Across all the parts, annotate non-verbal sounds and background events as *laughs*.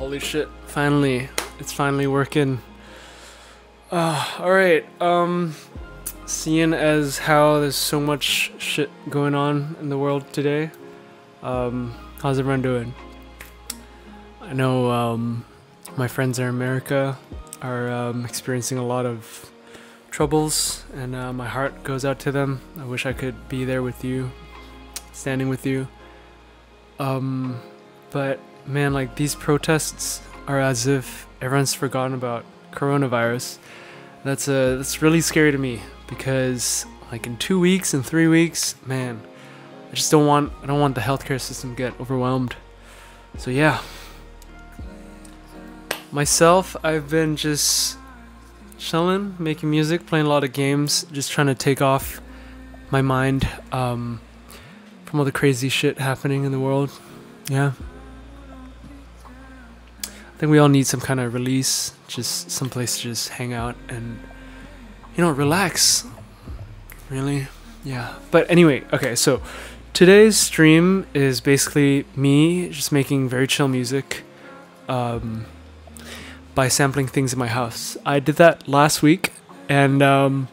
Holy shit, finally. It's finally working. Uh, alright, um, seeing as how there's so much shit going on in the world today, um, how's everyone doing? I know, um, my friends in America are, um, experiencing a lot of troubles, and, uh, my heart goes out to them. I wish I could be there with you, standing with you. Um, but man, like these protests are as if everyone's forgotten about coronavirus. That's a that's really scary to me because like in two weeks and three weeks, man, I just don't want I don't want the healthcare system get overwhelmed. So yeah. Myself, I've been just chilling, making music, playing a lot of games, just trying to take off my mind um, from all the crazy shit happening in the world. Yeah. I think we all need some kind of release, just some place to just hang out and, you know, relax. Really? Yeah. But anyway, okay, so today's stream is basically me just making very chill music um, by sampling things in my house. I did that last week, and um,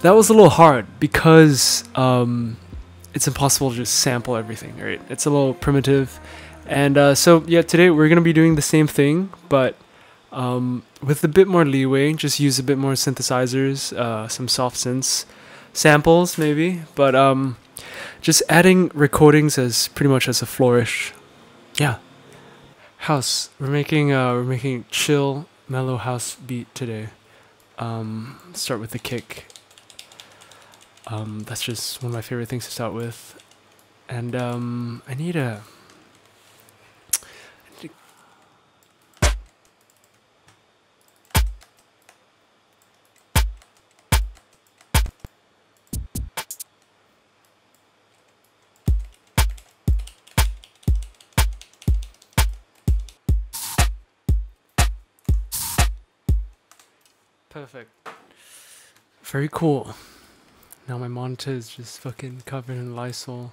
that was a little hard because um, it's impossible to just sample everything, right? It's a little primitive and uh, so, yeah, today we're going to be doing the same thing, but um, with a bit more leeway. Just use a bit more synthesizers, uh, some soft synths, samples maybe, but um, just adding recordings as pretty much as a flourish. Yeah. House. We're making uh, we're making chill, mellow house beat today. Um, start with the kick. Um, that's just one of my favorite things to start with, and um, I need a Perfect. Very cool. Now my monitor is just fucking covered in Lysol.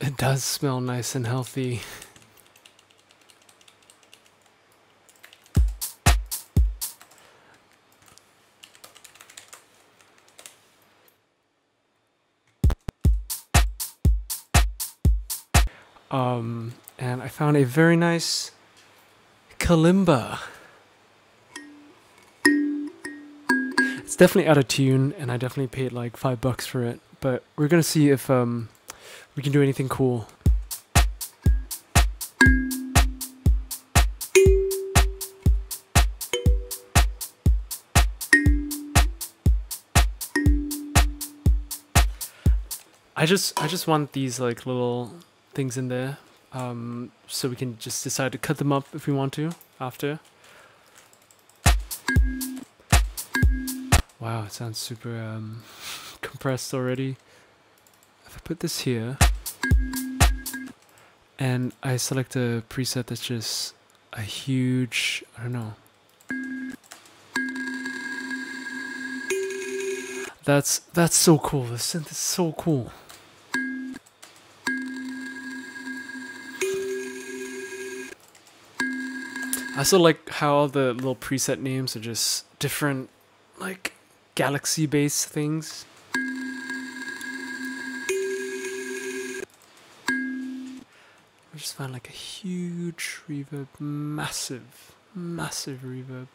It does smell nice and healthy. Um, and I found a very nice kalimba. It's definitely out of tune, and I definitely paid like five bucks for it. But we're gonna see if um, we can do anything cool. I just I just want these like little things in there um, so we can just decide to cut them up if we want to after. Wow, it sounds super um, *laughs* compressed already. If I put this here and I select a preset that's just a huge, I don't know. That's that's so cool. The synth is so cool. I also like how all the little preset names are just different, like galaxy based things. I just found like a huge reverb, massive, massive reverb.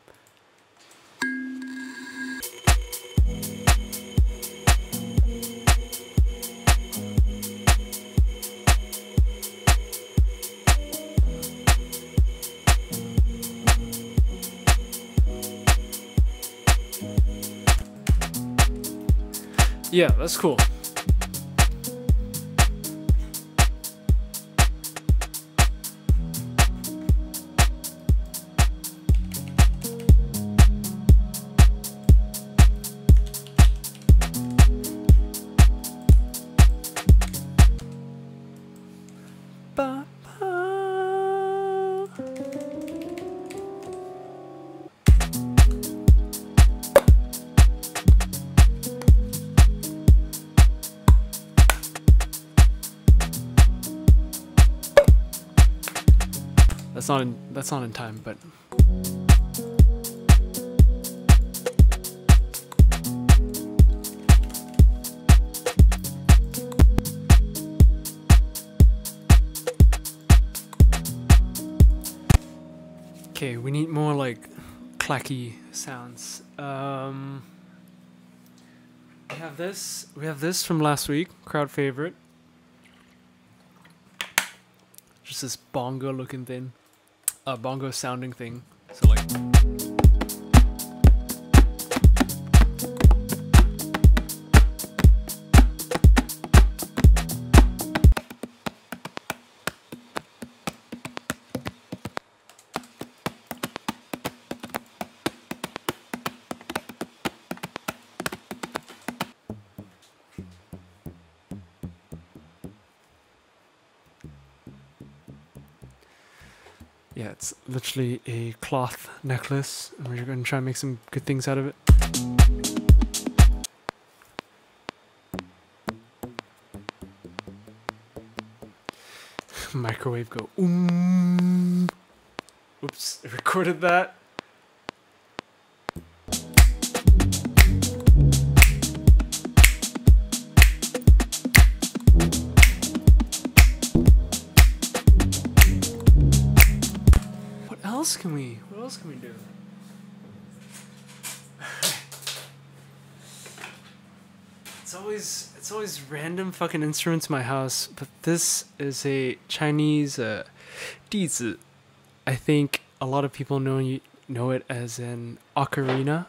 Yeah, that's cool. That's not in that's not in time, but Okay, we need more like clacky sounds. Um, we have this. We have this from last week, crowd favorite. Just this bongo looking thing, a bongo sounding thing. So like. Yeah, it's literally a cloth necklace, and we're going to try and make some good things out of it. *laughs* Microwave go, um. Oops, I recorded that. Else can we? What else can we do? *laughs* it's always it's always random fucking instruments in my house, but this is a Chinese uh, 弟子. I think a lot of people know you know it as an ocarina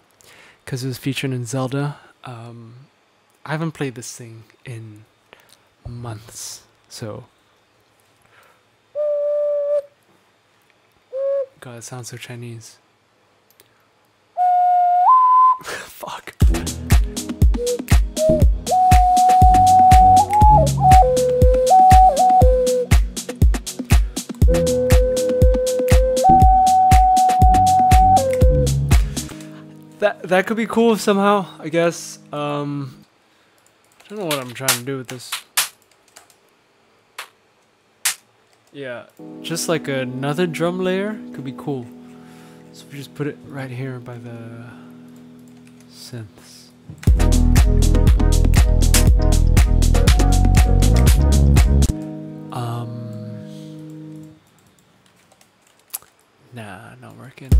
because it was featured in Zelda. Um, I haven't played this thing in months, so God, it sounds so Chinese. *laughs* Fuck. That that could be cool somehow, I guess. Um, I don't know what I'm trying to do with this. Yeah, just like another drum layer could be cool. So we just put it right here by the synths. Um, nah, not working.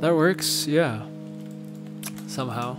That works, yeah. Somehow.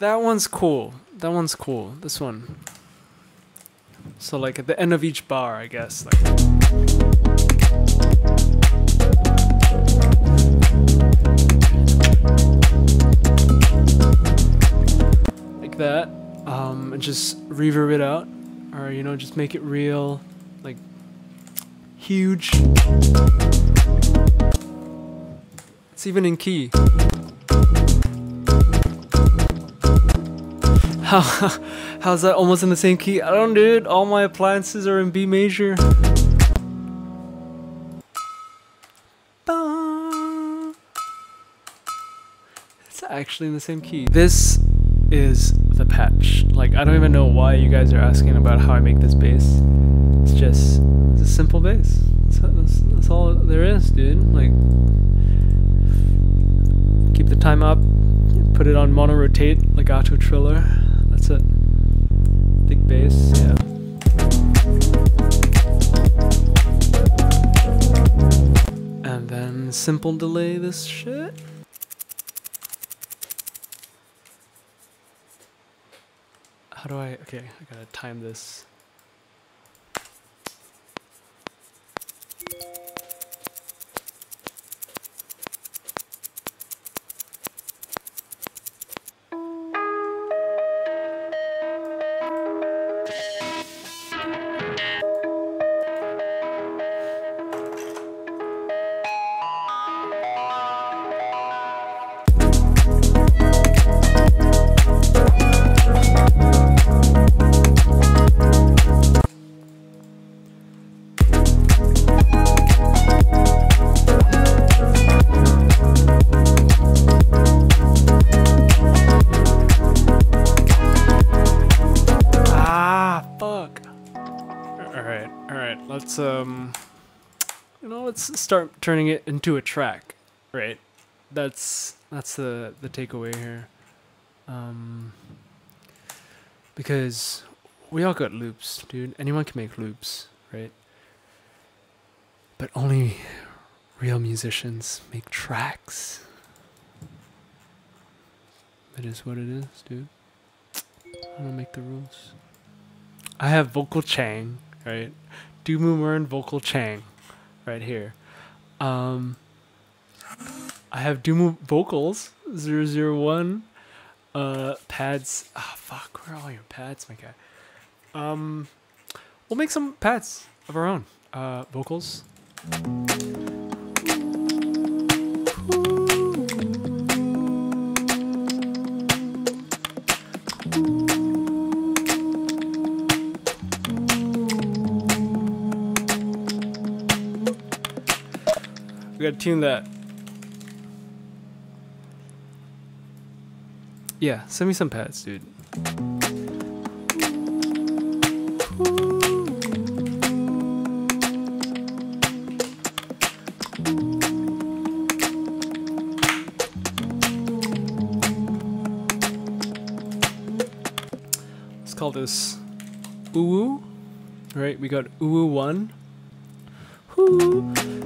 That one's cool. That one's cool. This one. So like at the end of each bar, I guess. Like. That. Um, and just reverb it out. Or, you know, just make it real, like, huge. It's even in key. How *laughs* how's that almost in the same key? I don't dude. All my appliances are in B major. It's actually in the same key. This is the patch. Like I don't even know why you guys are asking about how I make this bass. It's just it's a simple bass. That's, that's, that's all there is, dude. Like keep the time up, put it on mono rotate legato triller that's it. Big bass, yeah. And then simple delay this shit. How do I, okay, I gotta time this. Um, you know, let's start turning it into a track, right? That's, that's the, the takeaway here. Um, because we all got loops, dude. Anyone can make loops, right? But only real musicians make tracks. That is what it is, dude. I don't make the rules. I have vocal Chang, right? Dumu vocal Chang, right here. Um, I have Dumu vocals 001 uh pads. Ah, oh, fuck. Where are all your pads, my guy? Um, we'll make some pads of our own. Uh, vocals. Gotta tune that. Yeah, send me some pads, dude. Let's call this Uwu. Right, we got Uwu 1. Ooh, ooh.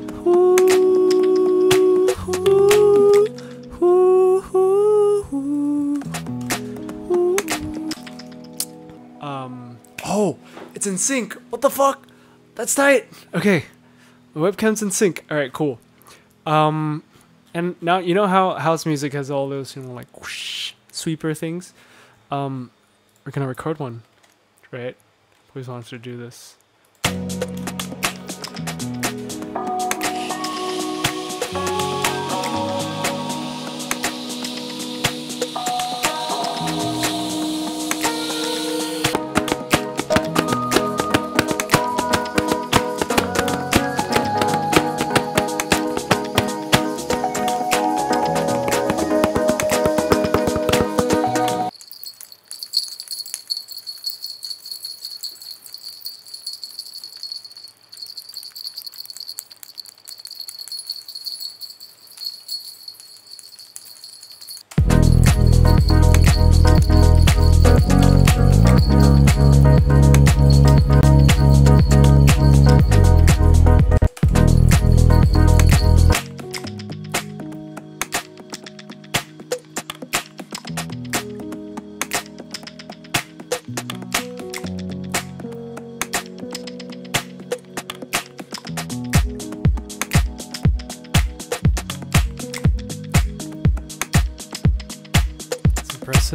It's in sync. What the fuck? That's tight. Okay, the webcam's in sync. All right, cool. Um, and now you know how house music has all those you know like whoosh, sweeper things. Um, we're gonna record one, right? Always wanted to do this.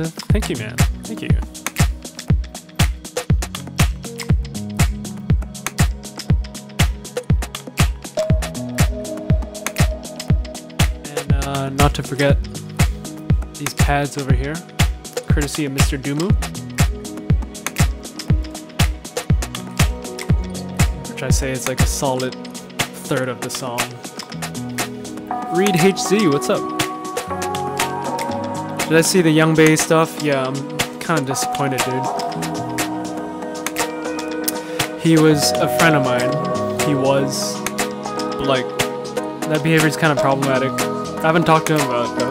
Thank you, man. Thank you. And uh, not to forget these pads over here, courtesy of Mr. Dumu. Which I say is like a solid third of the song. Reed HZ, what's up? Did I see the Yung Bae stuff? Yeah, I'm kind of disappointed, dude. He was a friend of mine. He was, like, that behavior is kind of problematic. I haven't talked to him about it.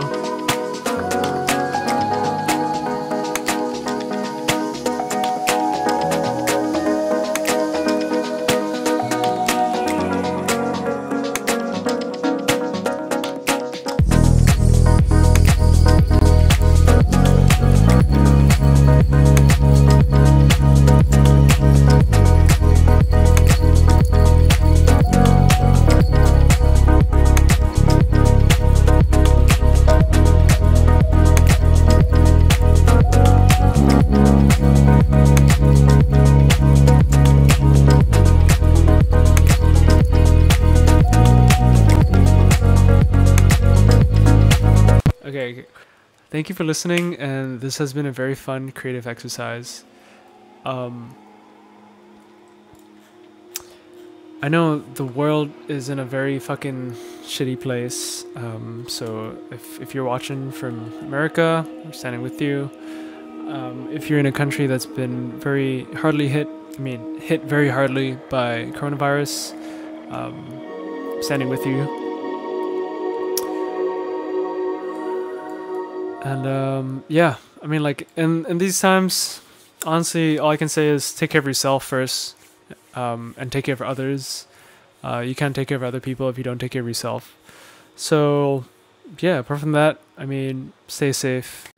Thank you for listening, and this has been a very fun creative exercise. Um, I know the world is in a very fucking shitty place. Um, so if if you're watching from America, we're standing with you. Um, if you're in a country that's been very hardly hit I mean, hit very hardly by coronavirus. Um, standing with you. And um, yeah, I mean, like in in these times, honestly, all I can say is take care of yourself first, um, and take care of others. Uh, you can't take care of other people if you don't take care of yourself. So, yeah. Apart from that, I mean, stay safe.